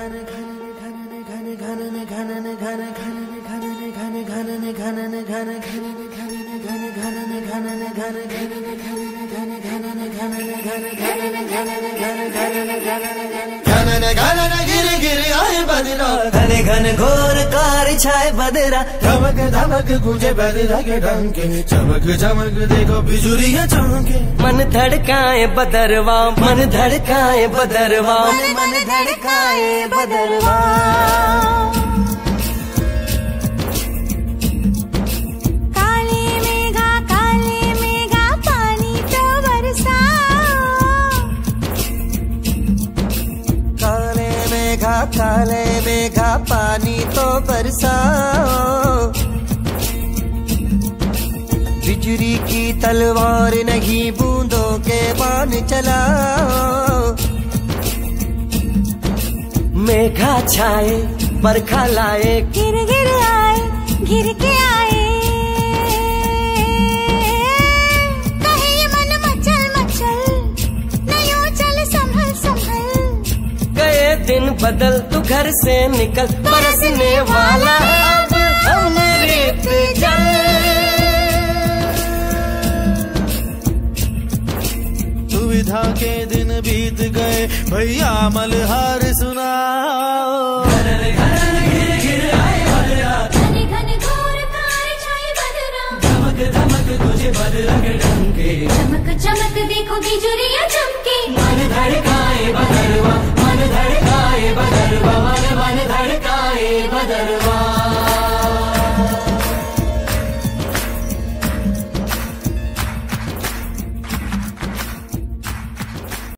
kind of kind of घने घन घोर कार छाए बदरा धमक धमक गूंजे के डंके चमक चमक देखो बिजुरिया चमके मन धड़काए बदरवा मन धड़काए बदरवा मन धड़काए बदरवा मेघा काले मेघा, पानी तो बरसाओ। बिजली की तलवार नहीं, बूंदों के बाण चलाओ। मेघा छाए, बरखा लाए, गिर दिन बदल तू घर से निकल बरसने वाला अब अमृत जल। सुविधा के दिन बीत गए भैया मलहार सुना घने घने घोर कार छाए बदरा। धमक धमक तुझे बदला के डंके चमक चमक देखो बिजुरिया चमके। मन बदरवा